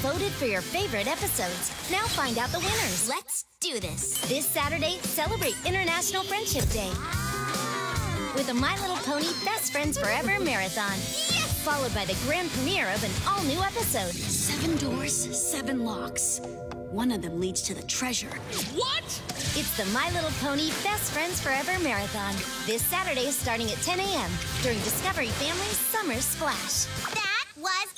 voted for your favorite episodes. Now find out the winners. Let's do this. This Saturday, celebrate International Friendship Day with a My Little Pony Best Friends Forever marathon. Yes! Followed by the grand premiere of an all new episode. Seven doors, seven locks. One of them leads to the treasure. What? It's the My Little Pony Best Friends Forever Marathon. This Saturday starting at 10 a.m. during Discovery Family's Summer Splash. That was.